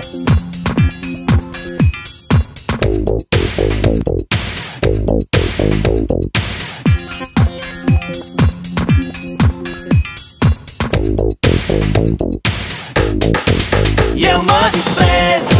Eu mă distrez,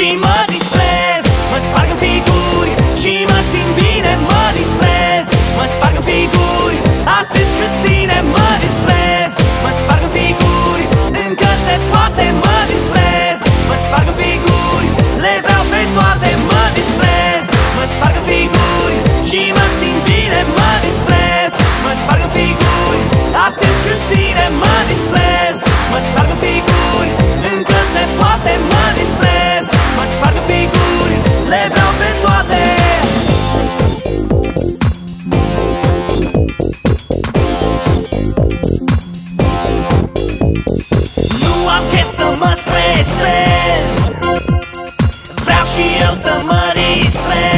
Și mă distrez. Mă sparg în figuri Și mă simt bine Mă distrez. Mă sparg în figuri Atât cât ține Mă distrez. Mă sparg în figuri Încă se poate Mă distrez. Mă sparg în figuri Le vreau pe toate Mă distrez. Mă sparg în figuri Și mă simt bine Mă distrez. Mă sparg în figuri Atât cât ține Mă distrez stresez Vreau și eu să mă distrez